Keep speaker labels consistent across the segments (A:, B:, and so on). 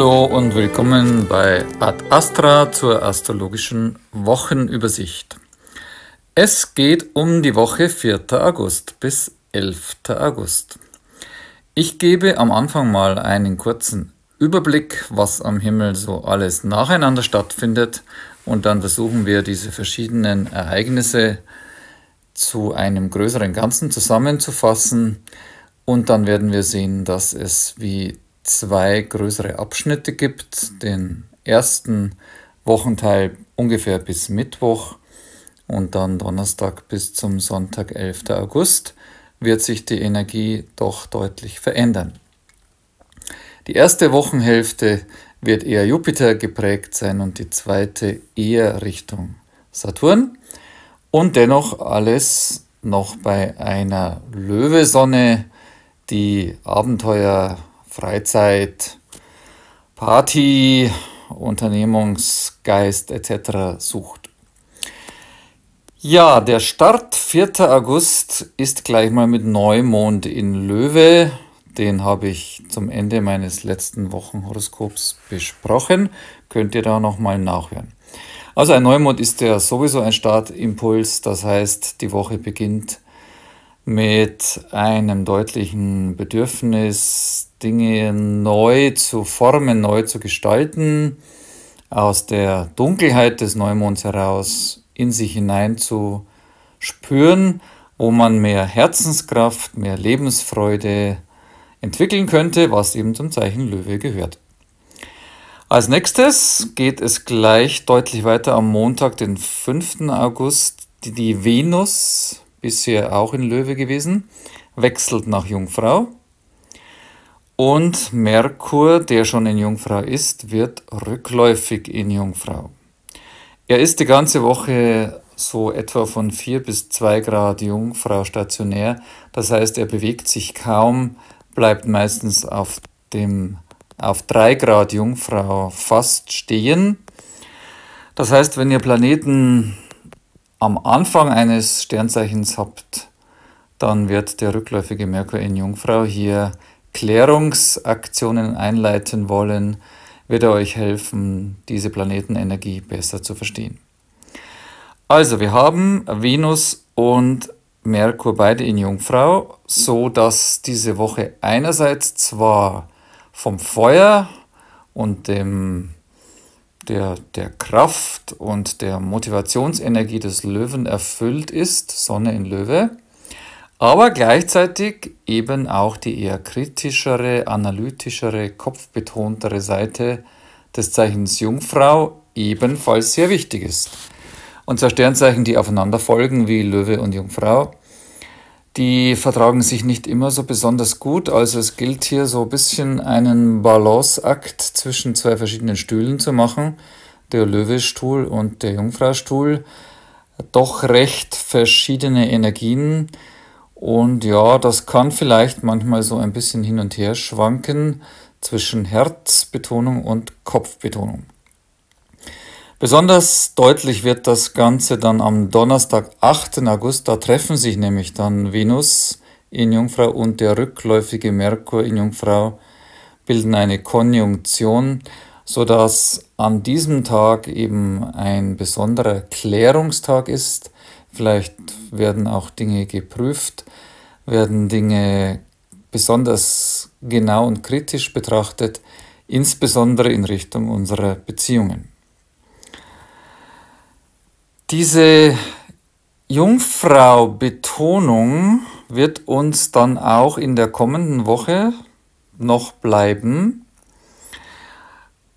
A: Hallo und willkommen bei Ad Astra zur astrologischen Wochenübersicht. Es geht um die Woche 4. August bis 11. August. Ich gebe am Anfang mal einen kurzen Überblick, was am Himmel so alles nacheinander stattfindet und dann versuchen wir diese verschiedenen Ereignisse zu einem größeren Ganzen zusammenzufassen und dann werden wir sehen, dass es wie zwei größere Abschnitte gibt. Den ersten Wochenteil ungefähr bis Mittwoch und dann Donnerstag bis zum Sonntag, 11. August, wird sich die Energie doch deutlich verändern. Die erste Wochenhälfte wird eher Jupiter geprägt sein und die zweite eher Richtung Saturn. Und dennoch alles noch bei einer Löwesonne, die Abenteuer, Freizeit, Party, Unternehmungsgeist etc. sucht. Ja, der Start 4. August ist gleich mal mit Neumond in Löwe. Den habe ich zum Ende meines letzten Wochenhoroskops besprochen. Könnt ihr da nochmal nachhören. Also ein Neumond ist ja sowieso ein Startimpuls. Das heißt, die Woche beginnt mit einem deutlichen Bedürfnis, Dinge neu zu formen, neu zu gestalten, aus der Dunkelheit des Neumonds heraus in sich hinein zu spüren, wo man mehr Herzenskraft, mehr Lebensfreude entwickeln könnte, was eben zum Zeichen Löwe gehört. Als nächstes geht es gleich deutlich weiter am Montag, den 5. August. Die Venus bisher auch in Löwe gewesen, wechselt nach Jungfrau. Und Merkur, der schon in Jungfrau ist, wird rückläufig in Jungfrau. Er ist die ganze Woche so etwa von 4 bis 2 Grad Jungfrau stationär. Das heißt, er bewegt sich kaum, bleibt meistens auf dem auf 3 Grad Jungfrau fast stehen. Das heißt, wenn ihr Planeten am Anfang eines Sternzeichens habt, dann wird der rückläufige Merkur in Jungfrau hier Klärungsaktionen einleiten wollen, wird er euch helfen, diese Planetenenergie besser zu verstehen. Also, wir haben Venus und Merkur beide in Jungfrau, so dass diese Woche einerseits zwar vom Feuer und dem der, der Kraft und der Motivationsenergie des Löwen erfüllt ist, Sonne in Löwe, aber gleichzeitig eben auch die eher kritischere, analytischere, kopfbetontere Seite des Zeichens Jungfrau ebenfalls sehr wichtig ist. Und zwar Sternzeichen, die aufeinander folgen, wie Löwe und Jungfrau, die vertragen sich nicht immer so besonders gut. Also es gilt hier so ein bisschen einen Balanceakt zwischen zwei verschiedenen Stühlen zu machen. Der Löwestuhl und der Jungfraustuhl. Doch recht verschiedene Energien. Und ja, das kann vielleicht manchmal so ein bisschen hin und her schwanken zwischen Herzbetonung und Kopfbetonung. Besonders deutlich wird das Ganze dann am Donnerstag, 8. August. Da treffen sich nämlich dann Venus in Jungfrau und der rückläufige Merkur in Jungfrau bilden eine Konjunktion, sodass an diesem Tag eben ein besonderer Klärungstag ist. Vielleicht werden auch Dinge geprüft, werden Dinge besonders genau und kritisch betrachtet, insbesondere in Richtung unserer Beziehungen. Diese Jungfrau-Betonung wird uns dann auch in der kommenden Woche noch bleiben.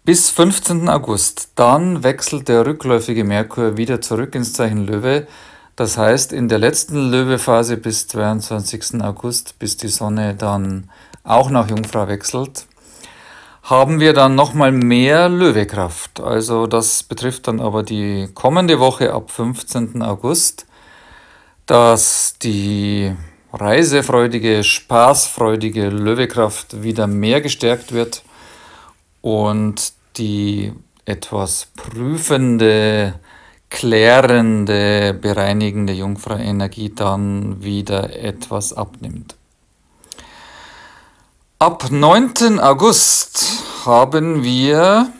A: Bis 15. August. Dann wechselt der rückläufige Merkur wieder zurück ins Zeichen Löwe. Das heißt, in der letzten Löwephase bis 22. August, bis die Sonne dann auch nach Jungfrau wechselt, haben wir dann nochmal mehr Löwekraft. Also das betrifft dann aber die kommende Woche ab 15. August, dass die reisefreudige, spaßfreudige Löwekraft wieder mehr gestärkt wird und die etwas prüfende, klärende, bereinigende Jungfrau-Energie dann wieder etwas abnimmt. Ab 9. August haben wir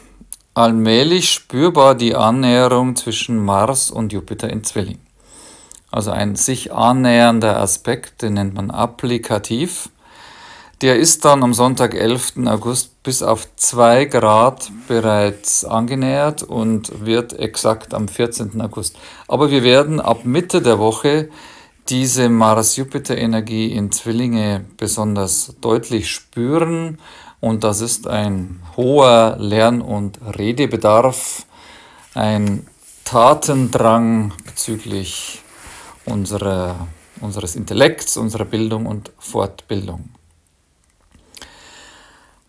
A: allmählich spürbar die Annäherung zwischen Mars und Jupiter in Zwilling. Also ein sich annähernder Aspekt, den nennt man applikativ. Der ist dann am Sonntag, 11. August, bis auf 2 Grad bereits angenähert und wird exakt am 14. August. Aber wir werden ab Mitte der Woche diese Mars-Jupiter-Energie in Zwillinge besonders deutlich spüren und das ist ein hoher Lern- und Redebedarf, ein Tatendrang bezüglich unserer, unseres Intellekts, unserer Bildung und Fortbildung.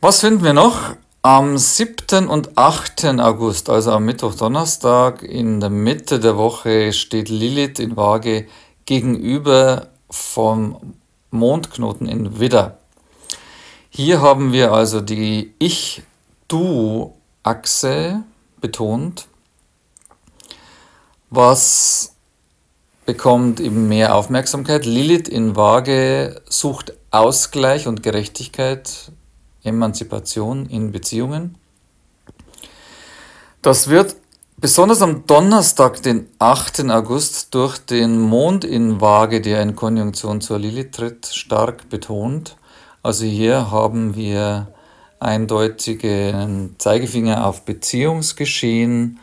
A: Was finden wir noch? Am 7. und 8. August, also am Mittwoch, Donnerstag, in der Mitte der Woche steht Lilith in Waage gegenüber vom Mondknoten in Widder. Hier haben wir also die Ich-Du-Achse betont, was bekommt eben mehr Aufmerksamkeit. Lilith in Waage sucht Ausgleich und Gerechtigkeit, Emanzipation in Beziehungen. Das wird besonders am Donnerstag, den 8. August, durch den Mond in Waage, der in Konjunktion zur Lilith tritt, stark betont. Also hier haben wir eindeutigen Zeigefinger auf Beziehungsgeschehen,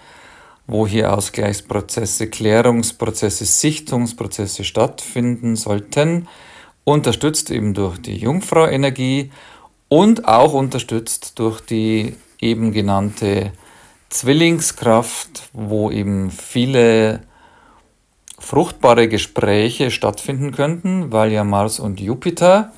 A: wo hier Ausgleichsprozesse, Klärungsprozesse, Sichtungsprozesse stattfinden sollten, unterstützt eben durch die Jungfrau-Energie und auch unterstützt durch die eben genannte Zwillingskraft, wo eben viele fruchtbare Gespräche stattfinden könnten, weil ja Mars und Jupiter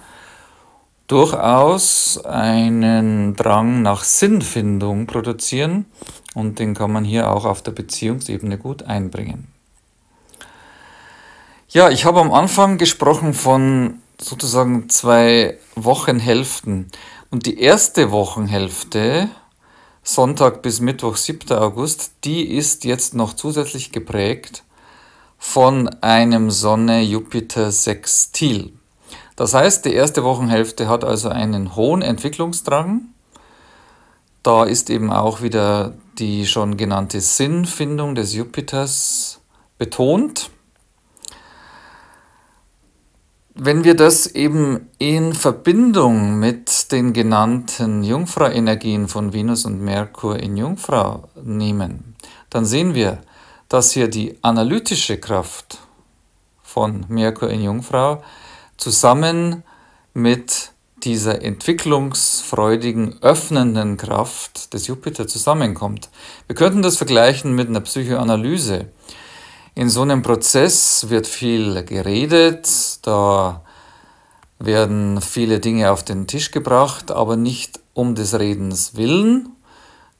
A: durchaus einen Drang nach Sinnfindung produzieren und den kann man hier auch auf der Beziehungsebene gut einbringen. Ja, ich habe am Anfang gesprochen von sozusagen zwei Wochenhälften und die erste Wochenhälfte, Sonntag bis Mittwoch, 7. August, die ist jetzt noch zusätzlich geprägt von einem Sonne-Jupiter-Sextil. Das heißt, die erste Wochenhälfte hat also einen hohen Entwicklungsdrang. Da ist eben auch wieder die schon genannte Sinnfindung des Jupiters betont. Wenn wir das eben in Verbindung mit den genannten Jungfrau-Energien von Venus und Merkur in Jungfrau nehmen, dann sehen wir, dass hier die analytische Kraft von Merkur in Jungfrau zusammen mit dieser entwicklungsfreudigen, öffnenden Kraft des Jupiter zusammenkommt. Wir könnten das vergleichen mit einer Psychoanalyse. In so einem Prozess wird viel geredet, da werden viele Dinge auf den Tisch gebracht, aber nicht um des Redens willen,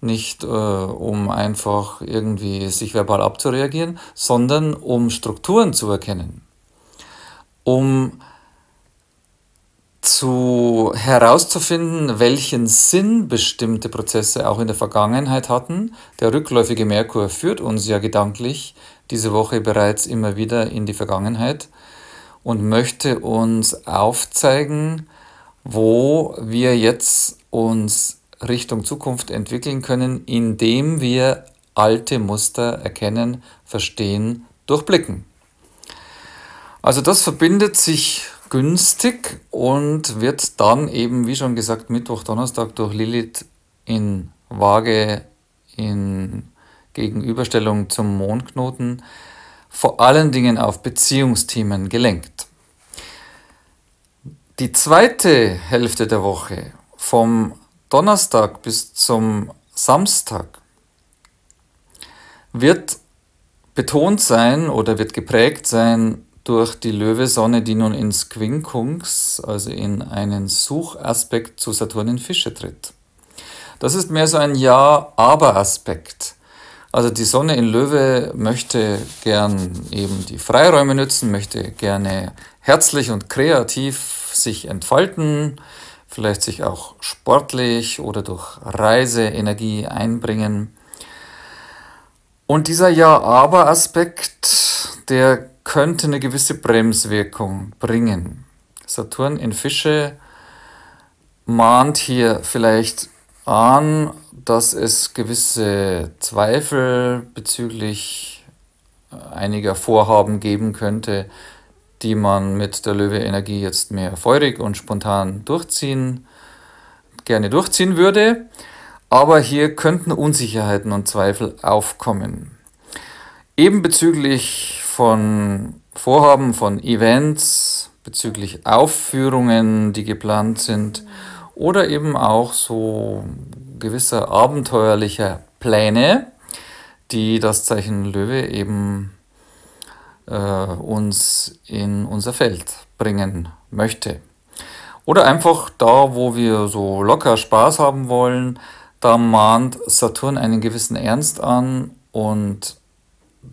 A: nicht äh, um einfach irgendwie sich verbal abzureagieren, sondern um Strukturen zu erkennen, um zu herauszufinden, welchen Sinn bestimmte Prozesse auch in der Vergangenheit hatten. Der rückläufige Merkur führt uns ja gedanklich diese Woche bereits immer wieder in die Vergangenheit und möchte uns aufzeigen, wo wir jetzt uns Richtung Zukunft entwickeln können, indem wir alte Muster erkennen, verstehen, durchblicken. Also das verbindet sich günstig und wird dann eben, wie schon gesagt, Mittwoch, Donnerstag durch Lilith in Waage in Gegenüberstellung zum Mondknoten vor allen Dingen auf Beziehungsthemen gelenkt. Die zweite Hälfte der Woche vom Donnerstag bis zum Samstag wird betont sein oder wird geprägt sein durch die Löwesonne, die nun ins Quincunx, also in einen Suchaspekt zu Saturn in Fische tritt. Das ist mehr so ein Ja-Aber-Aspekt. Also die Sonne in Löwe möchte gern eben die Freiräume nützen, möchte gerne herzlich und kreativ sich entfalten, vielleicht sich auch sportlich oder durch Reiseenergie einbringen. Und dieser Ja-Aber-Aspekt, der könnte eine gewisse Bremswirkung bringen. Saturn in Fische mahnt hier vielleicht an, dass es gewisse Zweifel bezüglich einiger Vorhaben geben könnte, die man mit der Löwe-Energie jetzt mehr feurig und spontan durchziehen, gerne durchziehen würde. Aber hier könnten Unsicherheiten und Zweifel aufkommen. Eben bezüglich von Vorhaben, von Events, bezüglich Aufführungen, die geplant sind, oder eben auch so gewisser abenteuerlicher Pläne, die das Zeichen Löwe eben äh, uns in unser Feld bringen möchte. Oder einfach da, wo wir so locker Spaß haben wollen, da mahnt Saturn einen gewissen Ernst an und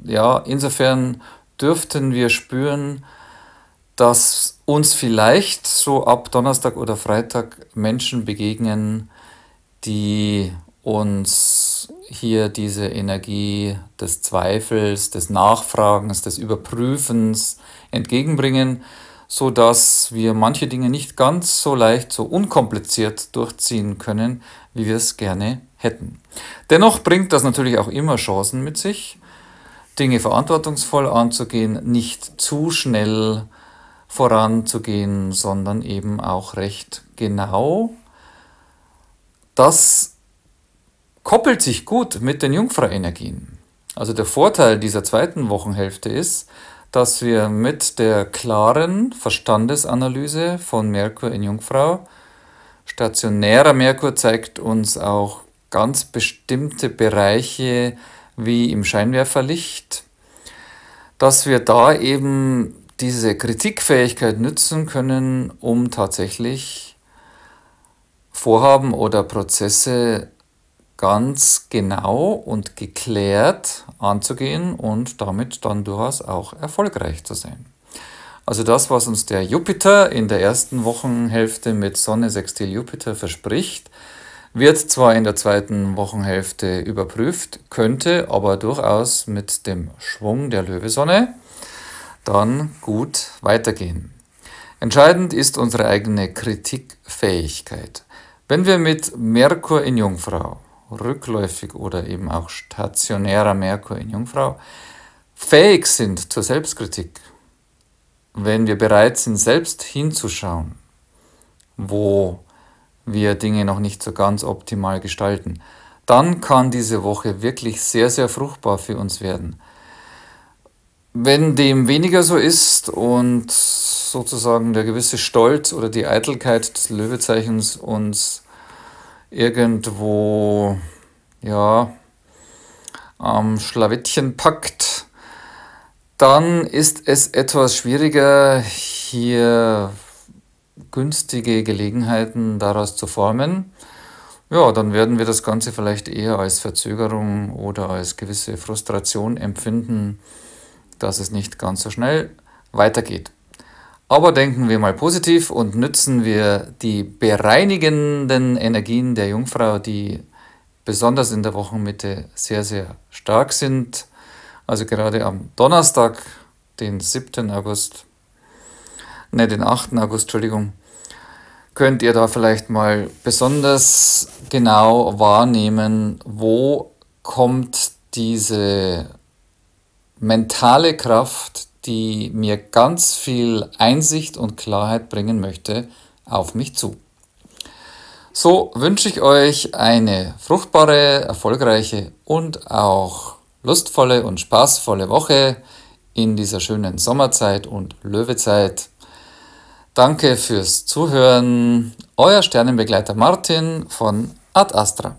A: ja, insofern dürften wir spüren, dass uns vielleicht so ab Donnerstag oder Freitag Menschen begegnen, die uns hier diese Energie des Zweifels, des Nachfragens, des Überprüfens entgegenbringen, so dass wir manche Dinge nicht ganz so leicht, so unkompliziert durchziehen können, wie wir es gerne hätten. Dennoch bringt das natürlich auch immer Chancen mit sich, Dinge verantwortungsvoll anzugehen, nicht zu schnell voranzugehen, sondern eben auch recht genau. Das koppelt sich gut mit den Jungfrau-Energien. Also der Vorteil dieser zweiten Wochenhälfte ist, dass wir mit der klaren Verstandesanalyse von Merkur in Jungfrau, stationärer Merkur zeigt uns auch ganz bestimmte Bereiche wie im Scheinwerferlicht, dass wir da eben diese Kritikfähigkeit nützen können, um tatsächlich Vorhaben oder Prozesse ganz genau und geklärt anzugehen und damit dann durchaus auch erfolgreich zu sein. Also das, was uns der Jupiter in der ersten Wochenhälfte mit Sonne Sextil Jupiter verspricht, wird zwar in der zweiten Wochenhälfte überprüft, könnte aber durchaus mit dem Schwung der Löwesonne dann gut weitergehen. Entscheidend ist unsere eigene Kritikfähigkeit. Wenn wir mit Merkur in Jungfrau rückläufig oder eben auch stationärer Merkur in Jungfrau fähig sind zur Selbstkritik, wenn wir bereit sind, selbst hinzuschauen, wo wir Dinge noch nicht so ganz optimal gestalten, dann kann diese Woche wirklich sehr, sehr fruchtbar für uns werden. Wenn dem weniger so ist und sozusagen der gewisse Stolz oder die Eitelkeit des Löwezeichens uns irgendwo, ja, am Schlawittchen packt, dann ist es etwas schwieriger, hier günstige Gelegenheiten daraus zu formen. Ja, dann werden wir das Ganze vielleicht eher als Verzögerung oder als gewisse Frustration empfinden, dass es nicht ganz so schnell weitergeht. Aber denken wir mal positiv und nützen wir die bereinigenden Energien der Jungfrau, die besonders in der Wochenmitte sehr, sehr stark sind. Also gerade am Donnerstag, den 7. August, ne, den 8. August, Entschuldigung, könnt ihr da vielleicht mal besonders genau wahrnehmen, wo kommt diese mentale Kraft, die mir ganz viel Einsicht und Klarheit bringen möchte, auf mich zu. So wünsche ich euch eine fruchtbare, erfolgreiche und auch lustvolle und spaßvolle Woche in dieser schönen Sommerzeit und Löwezeit. Danke fürs Zuhören. Euer Sternenbegleiter Martin von Ad Astra.